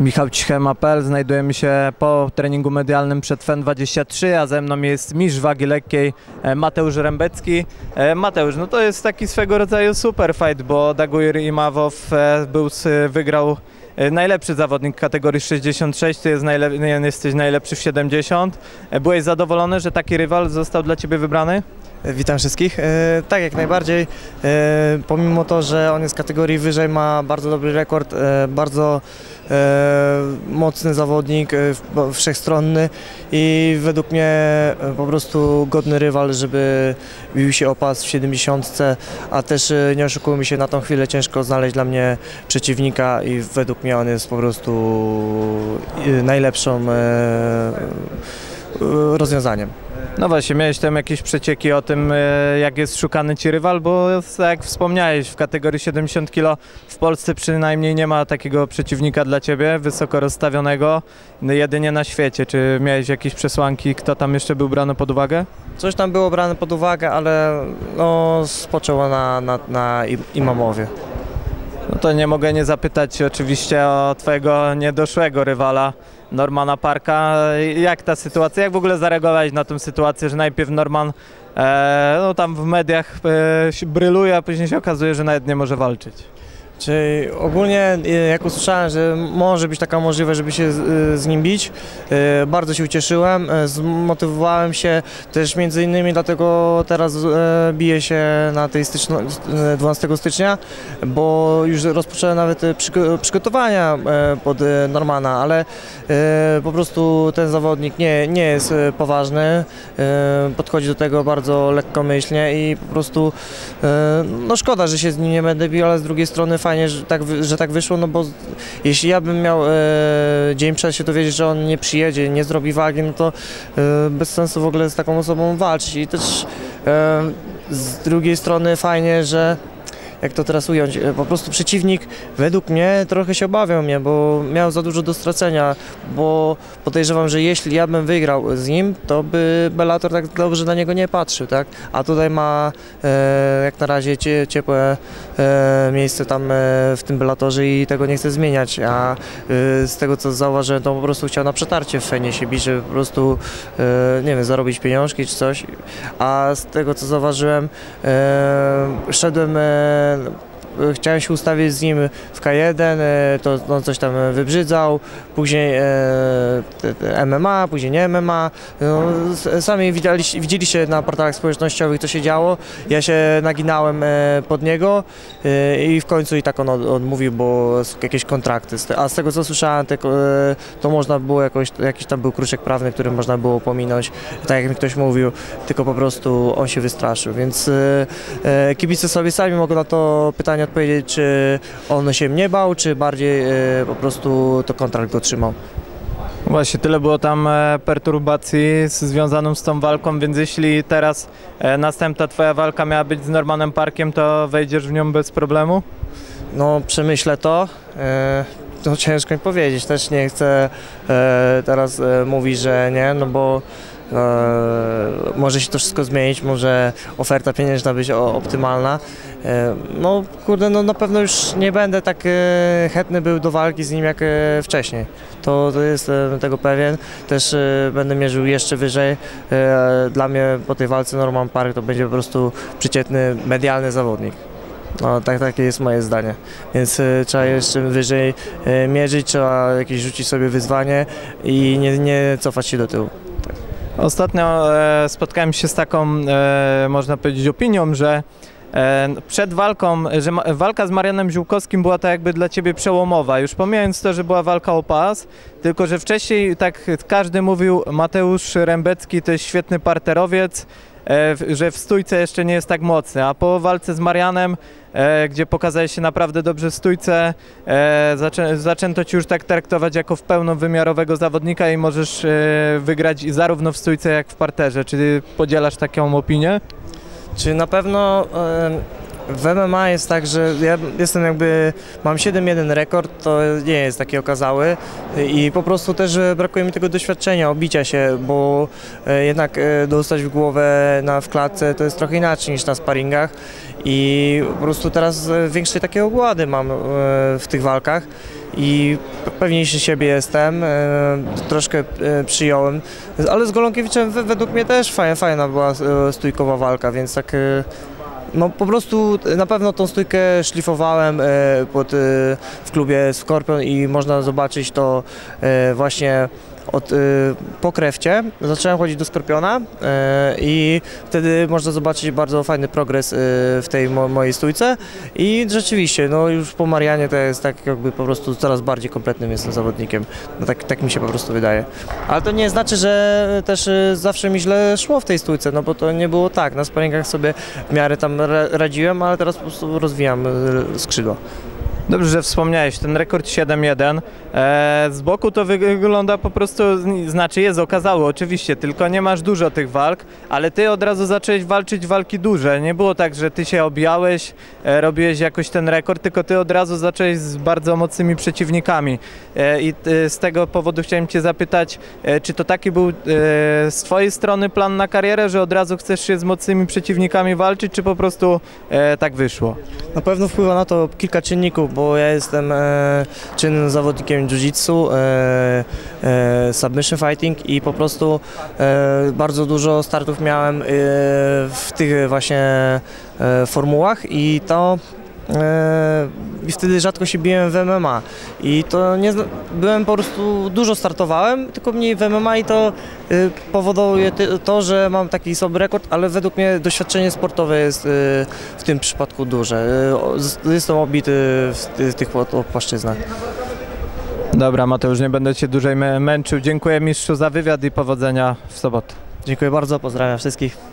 Michał Cichema.pl, znajdujemy się po treningu medialnym przed FEN23, a ze mną jest mistrz wagi lekkiej e, Mateusz Rębecki. E, Mateusz, no to jest taki swego rodzaju super fight, bo Daguir Imawow e, był, wygrał najlepszy zawodnik kategorii 66, ty jest najle, jesteś najlepszy w 70. E, Byłeś zadowolony, że taki rywal został dla ciebie wybrany? Witam wszystkich. E, tak, jak najbardziej. E, pomimo to, że on jest kategorii wyżej, ma bardzo dobry rekord, e, bardzo mocny zawodnik, wszechstronny i według mnie po prostu godny rywal, żeby bił się o pas w 70, a też nie oszukujmy się, na tą chwilę ciężko znaleźć dla mnie przeciwnika i według mnie on jest po prostu najlepszą rozwiązaniem. No właśnie, miałeś tam jakieś przecieki o tym, e, jak jest szukany ci rywal, bo tak jak wspomniałeś, w kategorii 70 kg w Polsce przynajmniej nie ma takiego przeciwnika dla ciebie, wysoko rozstawionego, no jedynie na świecie. Czy miałeś jakieś przesłanki, kto tam jeszcze był brany pod uwagę? Coś tam było brane pod uwagę, ale no, spoczęło na, na, na im- Imamowie. No to nie mogę nie zapytać oczywiście o twojego niedoszłego rywala, Normana Parka. Jak ta sytuacja, jak w ogóle zareagowałeś na tę sytuację, że najpierw Norman e, no tam w mediach e, bryluje, a później się okazuje, że nawet nie może walczyć? Czyli ogólnie e, jak usłyszałem, że może być taka możliwość, żeby się z, z nim bić, e, bardzo się ucieszyłem, zmotywowałem się też między innymi dlatego teraz biję się na tej styczno, e, 12 stycznia, bo już rozpocząłem nawet przygo- przygotowania pod Normana, ale po prostu ten zawodnik nie, nie jest poważny, podchodzi do tego bardzo lekkomyślnie i po prostu no szkoda, że się z nim nie będę bił, ale z drugiej strony fajnie, że tak, że tak wyszło, no bo jeśli ja bym miał e, dzień przed się dowiedzieć, że on nie przyjedzie, nie zrobi wagi, no to e, bez sensu w ogóle z taką osobą walczyć. I też e, z drugiej strony fajnie, że jak to teraz ująć, e, po prostu przeciwnik według mnie trochę się obawiał mnie, bo miał za dużo do stracenia, bo podejrzewam, że jeśli ja bym wygrał z nim, to by Bellator tak dobrze na niego nie patrzył, tak? A tutaj ma e, jak na razie cie, ciepłe e, miejsce tam e, w tym Bellatorze i tego nie chce zmieniać, a e, z tego co zauważyłem, to po prostu chciał na przetarcie w Fenie się bić, żeby po prostu, e, nie wiem, zarobić pieniążki czy coś, a z tego co zauważyłem, szedłem e, Chciałem się ustawić z nim w K1, e, to on coś tam wybrzydzał, później e, MMA, później nie MMA. No, sami widzieliście, widzieliście na portalach społecznościowych, co się działo. Ja się naginałem e, pod niego e, i w końcu i tak on od- odmówił, bo jakieś kontrakty. A z tego co słyszałem, e, to można było jakoś, jakiś tam był kruczek prawny, który można było pominąć, tak jak mi ktoś mówił, tylko po prostu on się wystraszył, więc e, e, kibice sobie sami mogą na to pytanie odpowiedzieć, czy on się mnie bał, czy bardziej e, po prostu to kontrakt go trzymał. Właśnie tyle było tam e, perturbacji związaną z tą walką, więc jeśli teraz e, następna twoja walka miała być z Normanem Parkiem, to wejdziesz w nią bez problemu? No, przemyślę to. No ciężko mi powiedzieć, też nie chcę teraz mówić, że nie, no bo może się to wszystko zmienić, może oferta pieniężna być optymalna. E, no kurde, no na pewno już nie będę tak e, chętny był do walki z nim jak e, wcześniej. To, to jestem tego pewien. Też e, będę mierzył jeszcze wyżej. E, dla mnie po tej walce Norman Park to będzie po prostu przeciętny, medialny zawodnik. No, tak, takie jest moje zdanie. Więc e, trzeba jeszcze wyżej e, mierzyć, trzeba jakieś rzucić sobie wyzwanie i nie, nie cofać się do tyłu. Ostatnio e, spotkałem się z taką, e, można powiedzieć, opinią, że e, przed walką, że walka z Marianem Ziółkowskim była tak jakby dla ciebie przełomowa. Już pomijając to, że była walka o pas, tylko że wcześniej tak każdy mówił, Mateusz Rębecki to jest świetny parterowiec, że w stójce jeszcze nie jest tak mocny, a po walce z Marianem, e, gdzie pokazałeś się naprawdę dobrze w stójce, e, zaczę, zaczęto ci już tak traktować jako w pełnowymiarowego zawodnika i możesz e, wygrać zarówno w stójce, jak w parterze. Czy podzielasz taką opinię? Czy na pewno e, w MMA jest tak, że ja jestem jakby, mam 7-1 rekord, to nie jest taki okazały. I po prostu też brakuje mi tego doświadczenia, obicia się, bo e, jednak e, dostać w głowę na, w klatce to jest trochę inaczej niż na sparingach. I po prostu teraz e, większej takiej ogłady mam w tych walkach. I pewniejszy siebie jestem, troszkę przyjąłem, ale z Golonkiewiczem we- według mnie też fajna, fajna była stójkowa walka, więc tak... e, No po prostu na pewno tą stójkę szlifowałem e, pod, e, w klubie Skorpion i można zobaczyć to e, właśnie od, e, po krewcie. Zacząłem chodzić do Skorpiona e, i wtedy można zobaczyć bardzo fajny progres e, w tej mo, mojej stójce i rzeczywiście, no już po Marianie to jest tak jakby po prostu coraz bardziej kompletnym jestem zawodnikiem. No tak, tak mi się po prostu wydaje. Ale to nie znaczy, że też zawsze mi źle szło w tej stójce, no bo to nie było tak. Na sparingach sobie w miarę tam ra- radziłem, ale teraz po prostu rozwijam skrzydła. Dobrze, że wspomniałeś, ten rekord 7-1. E, z boku to wygląda po prostu, znaczy jest okazało oczywiście, tylko nie masz dużo tych walk, ale ty od razu zacząłeś walczyć walki duże. Nie było tak, że ty się objałeś, e, robiłeś jakoś ten rekord, tylko ty od razu zacząłeś z bardzo mocnymi przeciwnikami. E, I z tego powodu chciałem cię zapytać, czy to taki był z twojej strony plan na karierę, że od razu chcesz się z mocnymi przeciwnikami walczyć, czy po prostu tak wyszło? Na pewno wpływa na to kilka czynników, bo ja jestem e, czynnym zawodnikiem jiu-jitsu, e, e, submission fighting i po prostu e, bardzo dużo startów miałem e, w tych właśnie e, formułach i to i wtedy rzadko się biłem w MMA i to nie byłem po prostu dużo startowałem, tylko mniej w MMA i to y, powoduje to, że mam taki słaby rekord, ale według mnie doświadczenie sportowe jest y, w tym przypadku duże. Y, Jestem obity w, ty- w tych pł- płaszczyznach. Dobra, Mateusz, nie będę Cię dłużej mę- męczył. Dziękuję mistrzu za wywiad i powodzenia w sobotę. Dziękuję bardzo, pozdrawiam wszystkich.